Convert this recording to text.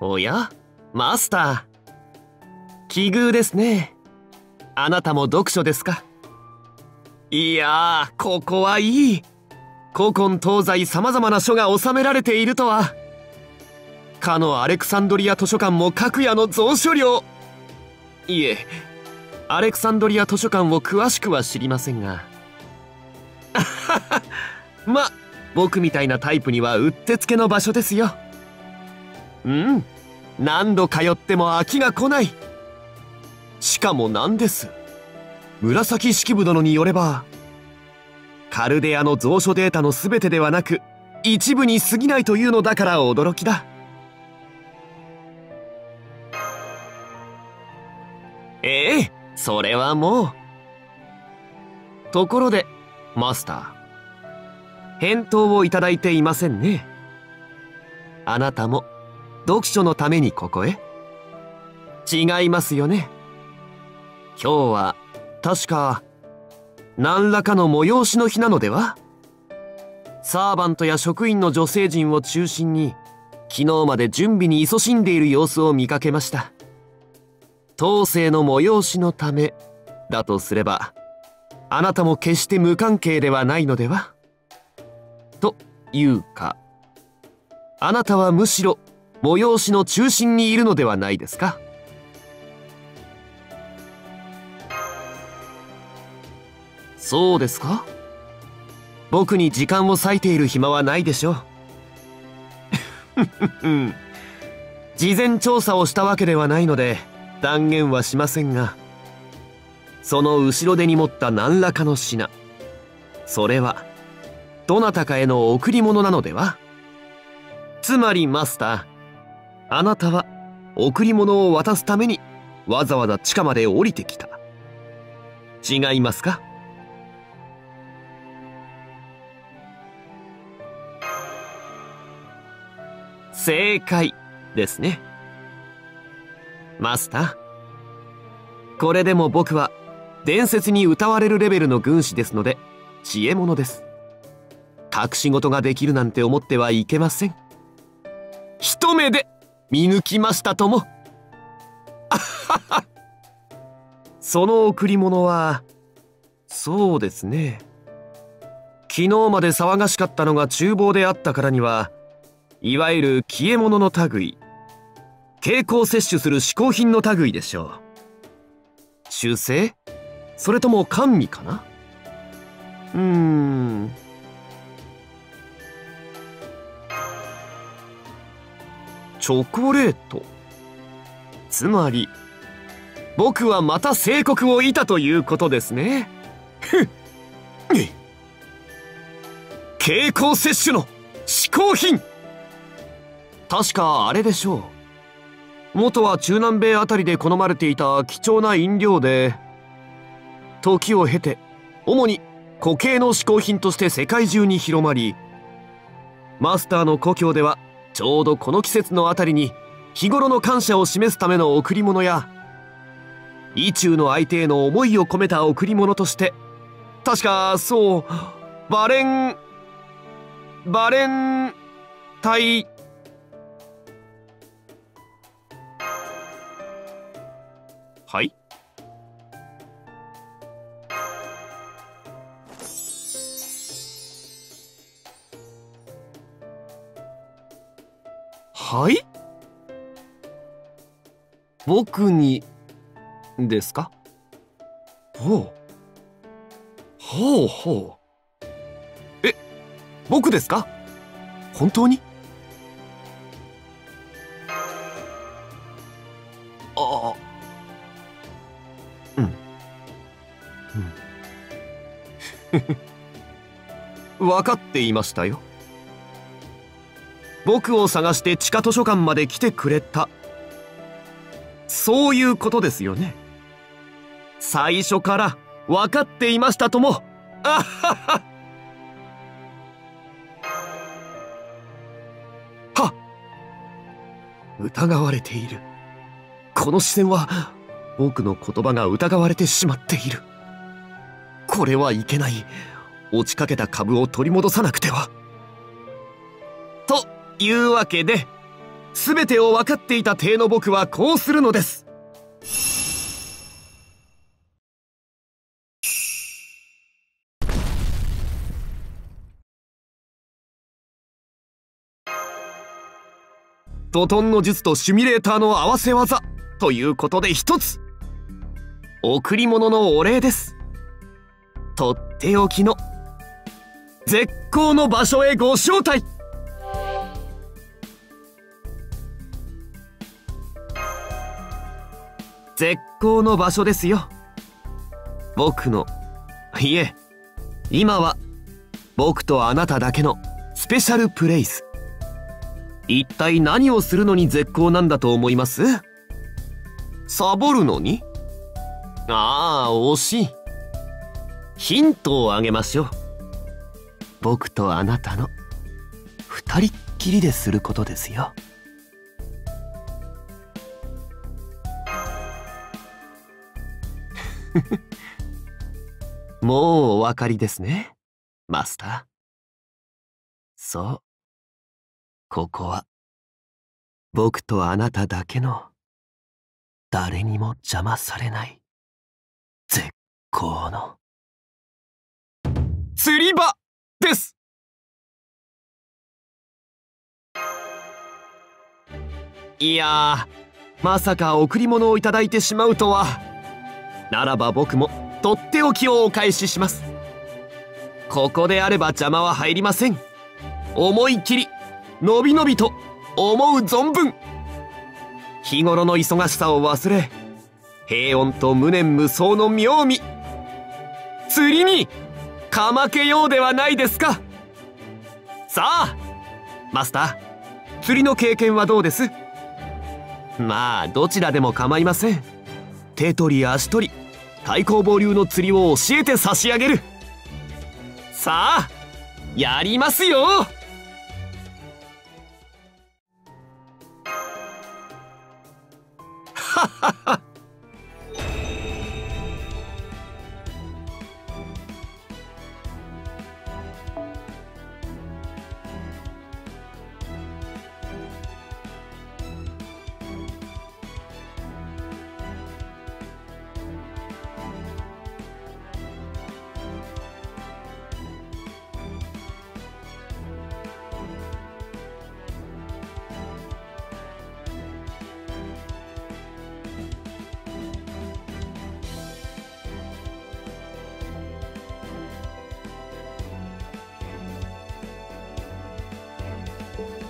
おや？マスター。奇遇ですね。あなたも読書ですか？いやーここはいい。古今東西様々な書が収められているとは。かのアレクサンドリア図書館も各屋の蔵書量いえアレクサンドリア図書館を詳しくは知りませんが。ま僕みたいなタイプにはうってつけの場所ですよ。うん。何度通っても飽きが来ない。しかも何です。紫式部殿によればカルデアの蔵書データの全てではなく一部に過ぎないというのだから驚きだ。ええそれはもう。ところでマスター返答をいただいていませんね。あなたも読書のためにここへ？違いますよね。今日は確か何らかの催しの日なのでは？サーバントや職員の女性陣を中心に昨日まで準備に勤しんでいる様子を見かけました。当世の催しのためだとすればあなたも決して無関係ではないのでは？というかあなたはむしろ催しの中心にいるのではないですか？そうですか？僕に時間を割いている暇はないでしょう。事前調査をしたわけではないので断言はしませんがその後ろ手に持った何らかの品それはどなたかへの贈り物なのでは？つまりマスターあなたは贈り物を渡すためにわざわざ地下まで降りてきた。違いますか？正解ですね。マスターこれでも僕は伝説に歌われるレベルの軍師ですので知恵者です。隠し事ができるなんて思ってはいけません。一目で見抜きましたとも。その贈り物はそうですね。昨日まで騒がしかったのが厨房であったからにはいわゆる消え物の類蛍光摂取する嗜好品の類でしょう。修正？それとも甘味かな？うーん。チョコレート。つまり僕はまた聖国を得たということですね。ふっ。蛍光摂取の嗜好品。確かあれでしょう。元は中南米あたりで好まれていた貴重な飲料で時を経て主に固形の嗜好品として世界中に広まりマスターの故郷ではちょうどこの季節のあたりに日頃の感謝を示すための贈り物や意中の相手への思いを込めた贈り物として確かそうバレンバレンタイ。はい。はい？僕にですか？ほう。ほうほう。え僕ですか？本当に？ああ。うん。うん。分かっていましたよ。僕を探して地下図書館まで来てくれた。そういうことですよね。最初から分かっていましたとも。あははは疑われている。この視線は僕の言葉が疑われてしまっている。これはいけない。落ちかけた株を取り戻さなくては。いうわけで全てを分かっていた体の僕はこうするのです。トトンの術とシミュレーターの合わせ技ということで一つ。贈り物のお礼です。とっておきの絶好の場所へご招待。絶好の場所ですよ。僕のいえ今は僕とあなただけのスペシャルプレイス。一体何をするのに絶好なんだと思います？サボるのに？ああ惜しい。ヒントをあげましょう。僕とあなたの二人っきりですることですよ。もうお分かりですね、マスター。そう。ここは、僕とあなただけの、誰にも邪魔されない、絶好の、釣り場ですいやまさか贈り物をいただいてしまうとは。ならば僕もとっておきをお返しします。ここであれば邪魔は入りません。思い切りのびのびと思う存分。日頃の忙しさを忘れ平穏と無念無双の妙味。釣りにかまけようではないですか。さあマスター釣りの経験はどうです？まあどちらでも構いません。手取り足取り太公望流の釣りを教えて差し上げる。さあやりますよ。ははは